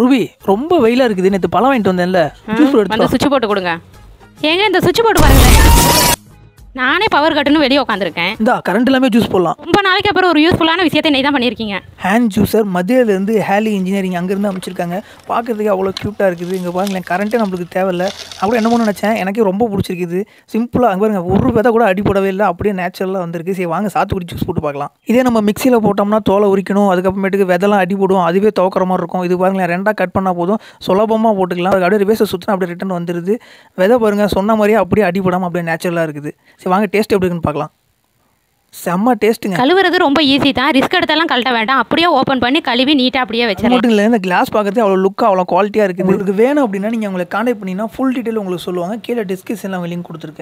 Ruby ரொம்ப வெயிலாக இருக்குது. நேற்று பழம் வாங்கிட்டு வந்தேன்ல. ஜூஸ் எடுத்து சுவிட்ச் போட்டு கொடுங்க. ஏங்க இந்த சுவிட்ச் போட்டு பாருங்களேன். நானே பவர் கட்டுன்னு வெளியே உட்காந்துருக்கேன் இந்தா கரண்ட் இல்லாமல் ஜூஸ் போடலாம். ரொம்ப நாளைக்கு அப்புறம் ஒரு யூஸ்ஃபுல்லான விஷயத்தை நீ தான் பண்ணியிருக்கீங்க ஹேண்ட் ஜூஸர் மதுரையிலேருந்து ஹேலி இன்ஜினியரிங் அங்கேருந்து அமைச்சிருக்காங்க பார்க்கறதுக்கு அவ்வளோ க்யூட்டாக இருக்குது. இங்கே பாருங்களேன் கரண்ட்டே நம்மளுக்கு தேவையில்ல. அப்புறம் என்ன பண்ண நினச்சேன் எனக்கே ரொம்ப பிடிச்சிருக்குது. சிம்பிளாக அங்கே பாருங்க ஒரு விதை கூட அடி போடவே இல்லை. அப்படியே நேச்சுரலாக வந்திருக்கு. சரி வாங்க சாத்துக்குடி ஜூஸ் போட்டு பார்க்கலாம். இதே நம்ம மிக்சியில் போட்டோம்னா தோலை உரிக்கணும். அதுக்கப்புறமேட்டுக்கு விதெல்லாம் அடி போடும். அதுவே துவக்கிற மாதிரி இருக்கும். இது பாருங்களேன் ரெண்டாக கட் பண்ணால் போதும். சுலபமாக போட்டுக்கலாம். அதுக்கு அப்படியே ரிவேஸை சுற்றினா அப்படியே ரிட்டன் வந்துடுது விதை பாருங்க சொன்ன மாதிரியே அப்படியே அடி போடாமல் அப்படியே நேச்சுரலாக இருக்குது. சரி வாங்க டேஸ்ட் எப்படி இருக்குன்னு பார்க்கலாம். செம்ம டேஸ்ட்டுங்க கழுவுறது ரொம்ப ஈஸி தான். ரிஸ்க் எடுத்தெல்லாம் கழட்ட வேண்டாம். அப்படியே ஓப்பன் பண்ணி கழுவி நீட்டாக அப்படியே மட்டும் இல்லை இந்த கிளாஸ் பார்க்கறது அவ்வளோ லுக்காக அவ்வளோ குவாலிட்டியாக இருக்குது. உங்களுக்கு வேணும் அப்படின்னா நீங்கள் உங்களை கான்டாக்ட் பண்ணிங்கன்னா ஃபுல் டீட்டெயில் உங்களுக்கு சொல்லுவாங்க. கீழே டிஸ்கிரிப்ஷனில் அவங்க லிங்க் கொடுத்துருக்கேன்.